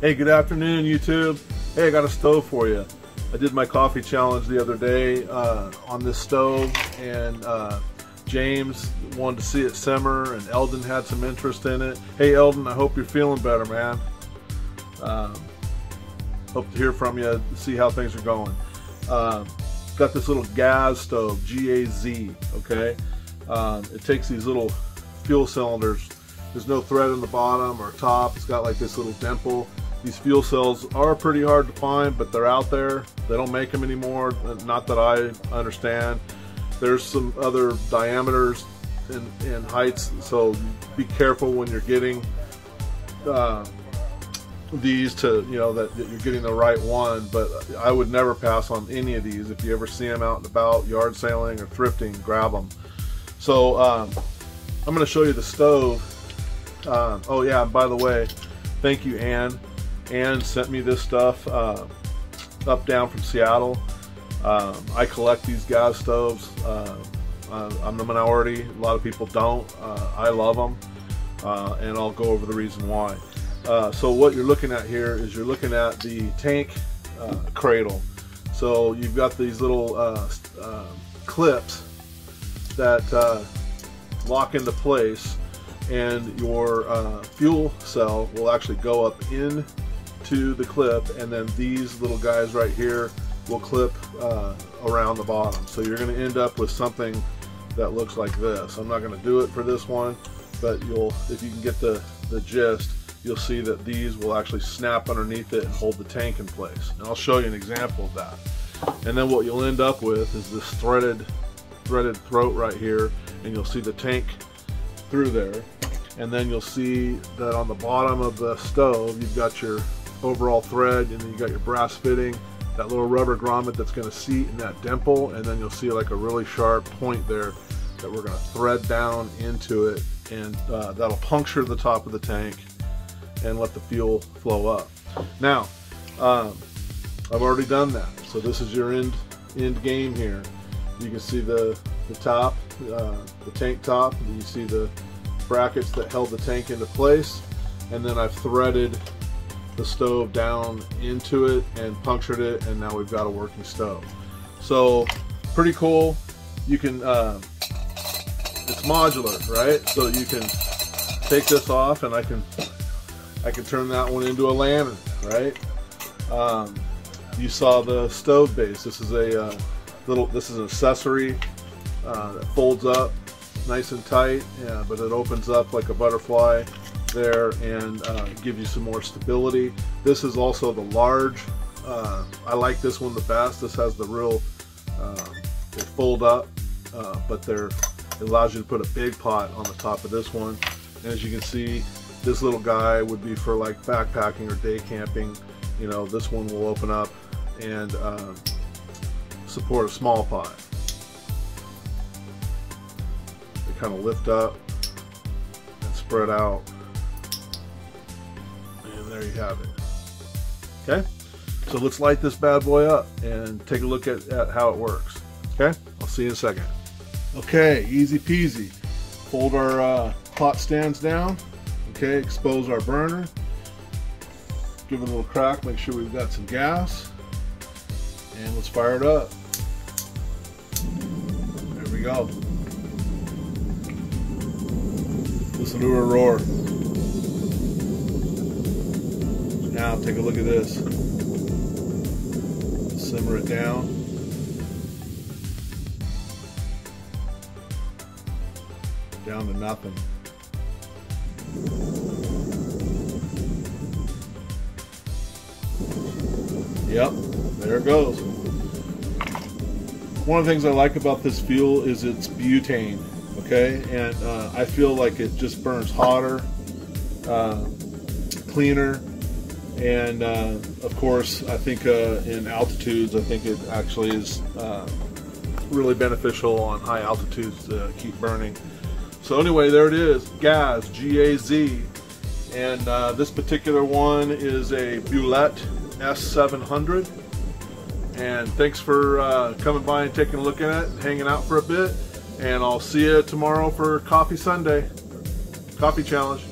Hey, good afternoon, YouTube. Hey, I got a stove for you. I did my coffee challenge the other day uh, on this stove, and uh, James wanted to see it simmer, and Eldon had some interest in it. Hey, Eldon, I hope you're feeling better, man. Um, hope to hear from you, see how things are going. Uh, got this little Gaz stove, G-A-Z, okay? Um, it takes these little fuel cylinders. There's no thread in the bottom or top. It's got like this little dimple. These fuel cells are pretty hard to find, but they're out there. They don't make them anymore, not that I understand. There's some other diameters and, and heights, so be careful when you're getting uh, these to, you know, that, that, you're getting the right one, but I would never pass on any of these. If you ever see them out and about, yard sailing or thrifting, grab them. So um, I'm going to show you the stove. Uh, oh yeah, by the way, thank you, Anne. Anne sent me this stuff uh, up down from Seattle. Um, I collect these Gaz stoves. Uh, I'm the minority. A lot of people don't. Uh, I love them, uh, and I'll go over the reason why. Uh, so what you're looking at here is you're looking at the tank uh, cradle. So you've got these little uh, clips that lock into place and your fuel cell will actually go up in to the clip and then these little guys right here will clip uh, around the bottom. So you're going to end up with something that looks like this. I'm not going to do it for this one, but you'll, if you can get the, the gist, you'll see that these will actually snap underneath it and hold the tank in place. And I'll show you an example of that. And then what you'll end up with is this threaded, threaded throat right here, and you'll see the tank through there. And then you'll see that on the bottom of the stove, you've got your overall thread and then you got your brass fitting that little rubber grommet that's going to seat in that dimple and then you'll see like a really sharp point there that we're going to thread down into it and uh, that'll puncture the top of the tank and let the fuel flow up. Now, um, I've already done that. So this is your end end game here. You can see the, the top, uh, the tank top, you see the brackets that held the tank into place. And then I've threaded the stove down into it and punctured it and now we've got a working stove. So pretty cool. You can uh, it's modular right? So you can take this off and I can I can turn that one into a lantern right? Um, you saw the stove base. This is a uh, little this is an accessory uh, that folds up nice and tight yeah, but it opens up like a butterfly there and uh, give you some more stability. This is also the large. Uh, I like this one the best. This has the real, uh, they fold up, uh, but they're, it allows you to put a big pot on the top of this one. And as you can see, this little guy would be for like backpacking or day camping. You know, this one will open up and um, support a small pot. They kind of lift up and spread out there you have it. Okay, so let's light this bad boy up and take a look at, at how it works. Okay, I'll see you in a second. Okay, easy peasy. Fold our uh, pot stands down. Okay, expose our burner. Give it a little crack, make sure we've got some gas. And let's fire it up. There we go. Listen to her roar. Take a look at this. Simmer it down. Down to nothing. Yep, there it goes. One of the things I like about this fuel is it's butane, okay? And uh, I feel like it just burns hotter, uh, cleaner, and uh, of course I think uh, in altitudes I think it actually is uh, really beneficial on high altitudes to keep burning. So anyway there it is Gaz G-A-Z and uh, this particular one is a Bleuet S700 and thanks for uh, coming by and taking a look at it hanging out for a bit. And I'll see you tomorrow for Coffee Sunday. Coffee Challenge